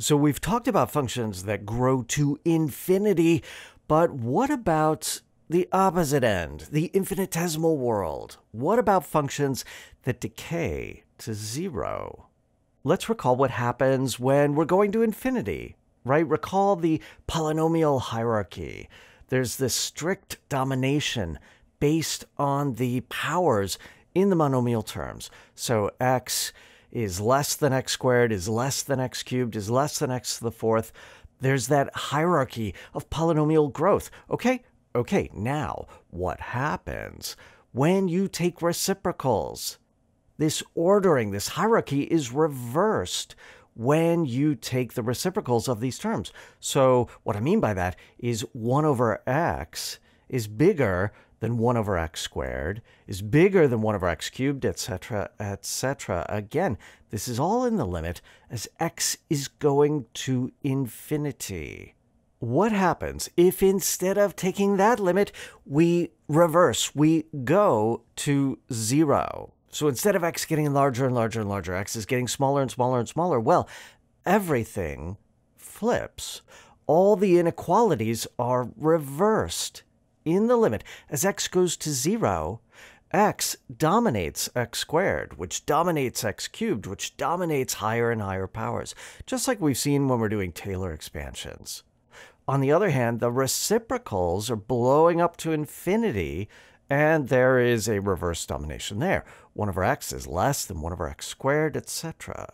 So we've talked about functions that grow to infinity, but what about the opposite end, the infinitesimal world? What about functions that decay to zero? Let's recall what happens when we're going to infinity, right? Recall the polynomial hierarchy. There's this strict domination based on the powers in the monomial terms. So x is less than x squared, is less than x cubed, is less than x to the fourth. There's that hierarchy of polynomial growth. Okay, okay, now what happens when you take reciprocals? This ordering, this hierarchy is reversed when you take the reciprocals of these terms. So, what I mean by that is 1 over x is bigger than 1 over x squared is bigger than 1 over x cubed, etc., etc. Again, this is all in the limit as x is going to infinity. What happens if instead of taking that limit, we reverse, we go to zero? So instead of x getting larger and larger and larger, x is getting smaller and smaller and smaller. Well, everything flips. All the inequalities are reversed in the limit as x goes to zero, x dominates x squared, which dominates x cubed, which dominates higher and higher powers, just like we've seen when we're doing Taylor expansions. On the other hand, the reciprocals are blowing up to infinity, and there is a reverse domination there. 1 over x is less than 1 over x squared, etc.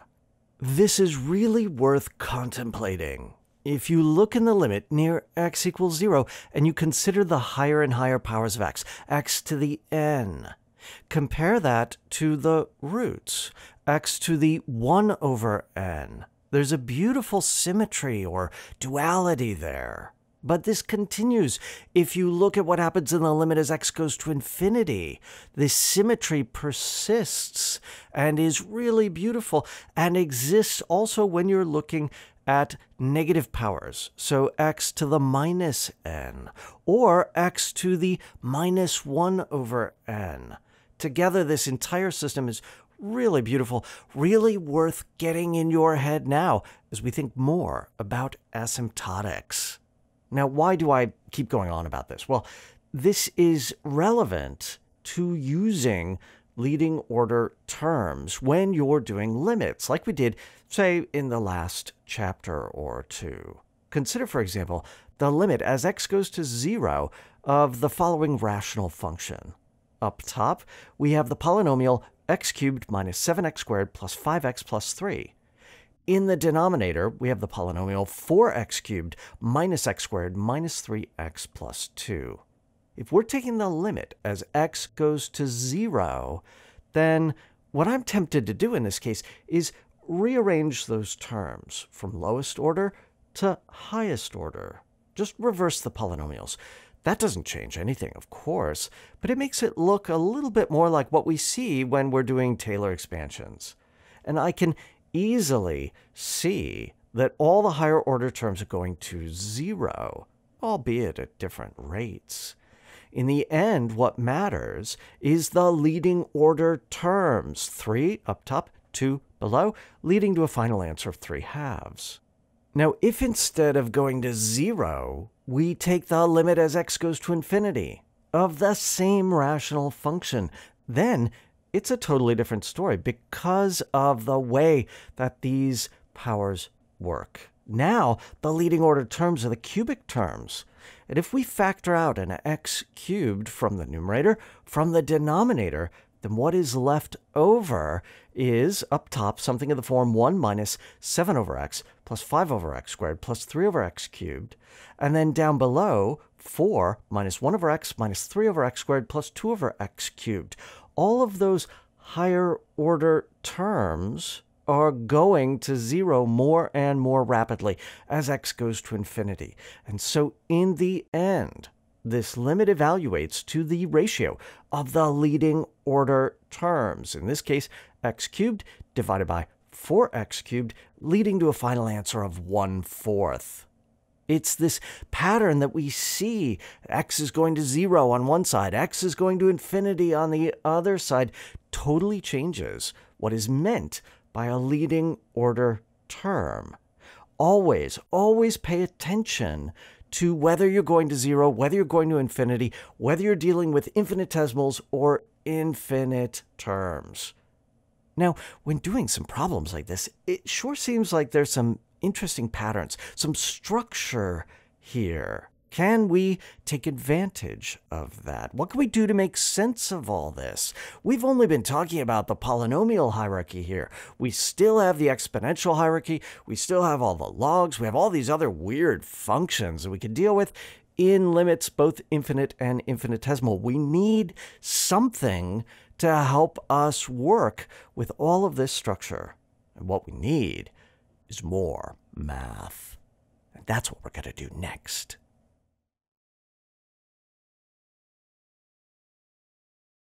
This is really worth contemplating. If you look in the limit near x equals 0 and you consider the higher and higher powers of x, x to the n, compare that to the roots, x to the 1 over n. There's a beautiful symmetry or duality there. But this continues. If you look at what happens in the limit as x goes to infinity, this symmetry persists and is really beautiful and exists also when you're looking at negative powers, so x to the minus n, or x to the minus 1 over n. Together, this entire system is really beautiful, really worth getting in your head now as we think more about asymptotics. Now, why do I keep going on about this? Well, this is relevant to using leading order terms when you're doing limits, like we did, say, in the last chapter or two. Consider, for example, the limit as x goes to 0 of the following rational function. Up top, we have the polynomial x cubed minus 7x squared plus 5x plus 3. In the denominator, we have the polynomial 4x cubed minus x squared minus 3x plus 2. If we're taking the limit as x goes to 0, then what I'm tempted to do in this case is rearrange those terms from lowest order to highest order. Just reverse the polynomials. That doesn't change anything, of course, but it makes it look a little bit more like what we see when we're doing Taylor expansions. And I can easily see that all the higher order terms are going to zero, albeit at different rates. In the end, what matters is the leading order terms three up top, two below, leading to a final answer of three halves. Now, if instead of going to zero, we take the limit as x goes to infinity of the same rational function, then it's a totally different story because of the way that these powers work. Now, the leading order terms are the cubic terms. And if we factor out an x cubed from the numerator, from the denominator, then what is left over is up top something in the form 1 minus 7 over x plus 5 over x squared plus 3 over x cubed. And then down below, 4 minus 1 over x minus 3 over x squared plus 2 over x cubed. All of those higher order terms are going to zero more and more rapidly as x goes to infinity. And so, in the end, this limit evaluates to the ratio of the leading order terms. In this case, x cubed divided by 4x cubed, leading to a final answer of 1 fourth. It's this pattern that we see. X is going to zero on one side, X is going to infinity on the other side, totally changes what is meant by a leading order term. always, always pay attention to whether you're going to zero, whether you're going to infinity, whether you're dealing with infinitesimals or infinite terms. Now, when doing some problems like this, it sure seems like there's some interesting patterns, some structure here. Can we take advantage of that? What can we do to make sense of all this? We've only been talking about the polynomial hierarchy here. We still have the exponential hierarchy. We still have all the logs. We have all these other weird functions that we can deal with in limits both infinite and infinitesimal. We need something to help us work with all of this structure. And what we need is more math. And that's what we're going to do next.